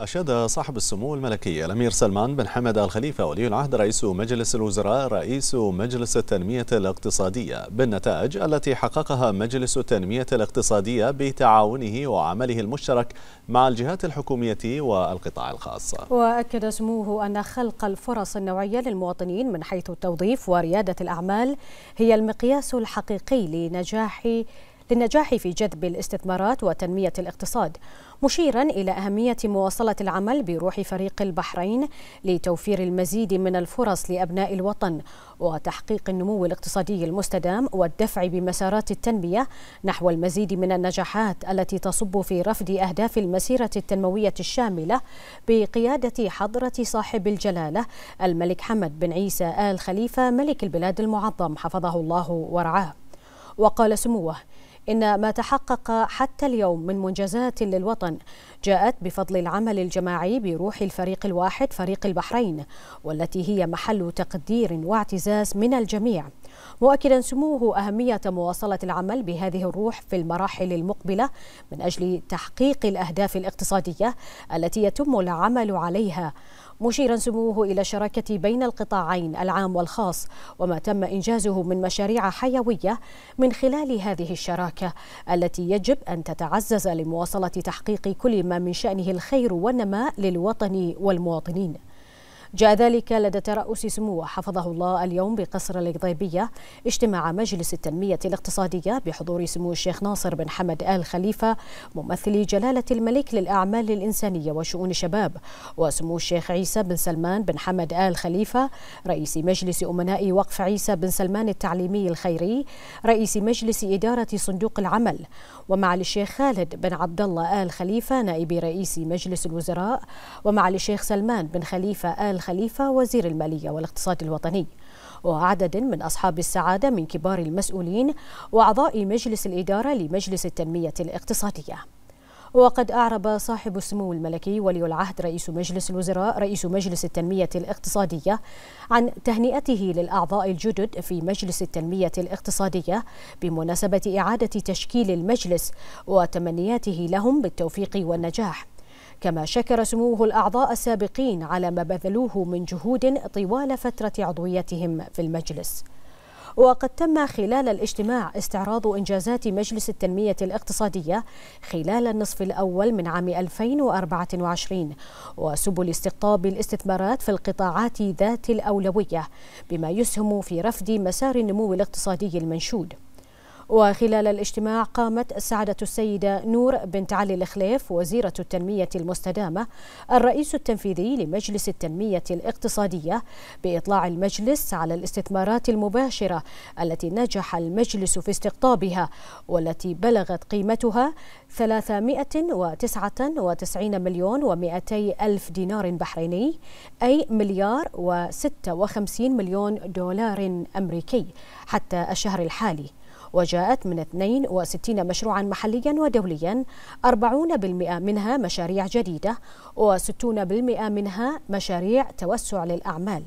أشاد صاحب السمو الملكي الأمير سلمان بن حمد الخليفة ولي العهد رئيس مجلس الوزراء رئيس مجلس التنمية الاقتصادية بالنتائج التي حققها مجلس التنمية الاقتصادية بتعاونه وعمله المشترك مع الجهات الحكومية والقطاع الخاص. وأكد سموه أن خلق الفرص النوعية للمواطنين من حيث التوظيف وريادة الأعمال هي المقياس الحقيقي لنجاح للنجاح في جذب الاستثمارات وتنمية الاقتصاد مشيرا إلى أهمية مواصلة العمل بروح فريق البحرين لتوفير المزيد من الفرص لأبناء الوطن وتحقيق النمو الاقتصادي المستدام والدفع بمسارات التنمية نحو المزيد من النجاحات التي تصب في رفض أهداف المسيرة التنموية الشاملة بقيادة حضرة صاحب الجلالة الملك حمد بن عيسى آل خليفة ملك البلاد المعظم حفظه الله ورعاه. وقال سموه إن ما تحقق حتى اليوم من منجزات للوطن جاءت بفضل العمل الجماعي بروح الفريق الواحد فريق البحرين والتي هي محل تقدير واعتزاز من الجميع. مؤكدا سموه أهمية مواصلة العمل بهذه الروح في المراحل المقبلة من أجل تحقيق الأهداف الاقتصادية التي يتم العمل عليها. مشيرا سموه إلى الشراكة بين القطاعين العام والخاص وما تم إنجازه من مشاريع حيوية من خلال هذه الشراكة التي يجب أن تتعزز لمواصلة تحقيق كل ما من شأنه الخير والنماء للوطن والمواطنين. جاء ذلك لدى ترأس سموه حفظه الله اليوم بقصر القضيبية اجتماع مجلس التنمية الاقتصادية بحضور سمو الشيخ ناصر بن حمد آل خليفة ممثل جلالة الملك للأعمال الإنسانية وشؤون الشباب وسمو الشيخ عيسى بن سلمان بن حمد آل خليفة رئيس مجلس أمناء وقف عيسى بن سلمان التعليمي الخيري رئيس مجلس إدارة صندوق العمل ومع الشيخ خالد بن عبد الله آل خليفة نائب رئيس مجلس الوزراء ومع الشيخ سلمان بن خليفة آل خليفة وزير المالية والاقتصاد الوطني. وعدد من أصحاب السعادة من كبار المسؤولين وأعضاء مجلس الإدارة لمجلس التنمية الاقتصادية. وقد أعرب صاحب السمو الملكي ولي العهد رئيس مجلس الوزراء رئيس مجلس التنمية الاقتصادية عن تهنئته للأعضاء الجدد في مجلس التنمية الاقتصادية بمناسبة إعادة تشكيل المجلس وتمنياته لهم بالتوفيق والنجاح. كما شكر سموه الأعضاء السابقين على ما بذلوه من جهود طوال فترة عضويتهم في المجلس. وقد تم خلال الاجتماع استعراض إنجازات مجلس التنمية الاقتصادية خلال النصف الأول من عام 2024 وسبل استقطاب الاستثمارات في القطاعات ذات الأولوية بما يسهم في رفض مسار النمو الاقتصادي المنشود. وخلال الاجتماع قامت سعادة السيدة نور بنت علي الخليف وزيرة التنمية المستدامة الرئيس التنفيذي لمجلس التنمية الاقتصادية بإطلاع المجلس على الاستثمارات المباشرة التي نجح المجلس في استقطابها والتي بلغت قيمتها 399 مليون و200 ألف دينار بحريني أي مليار و56 مليون دولار أمريكي حتى الشهر الحالي. وجاءت من 62 مشروعا محليا ودوليا 40% منها مشاريع جديدة و60% منها مشاريع توسع للأعمال.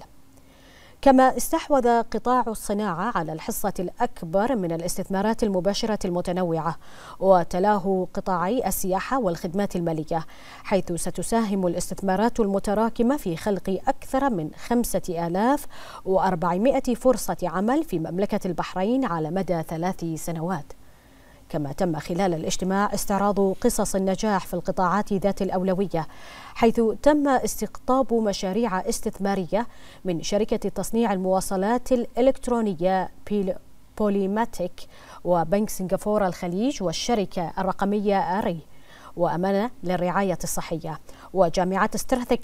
كما استحوذ قطاع الصناعة على الحصة الأكبر من الاستثمارات المباشرة المتنوعة وتلاه قطاعي السياحة والخدمات المالية حيث ستساهم الاستثمارات المتراكمة في خلق أكثر من 5400 فرصة عمل في مملكة البحرين على مدى ثلاث سنوات. كما تم خلال الاجتماع استعراض قصص النجاح في القطاعات ذات الأولوية حيث تم استقطاب مشاريع استثمارية من شركة تصنيع المواصلات الإلكترونية بوليماتيك وبنك سنغافورة الخليج والشركة الرقمية أري وأمانة للرعاية الصحية وجامعة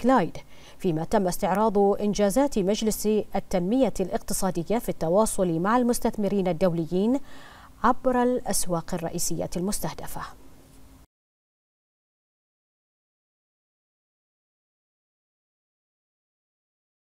لايد فيما تم استعراض إنجازات مجلس التنمية الاقتصادية في التواصل مع المستثمرين الدوليين عبر الأسواق الرئيسية المستهدفة.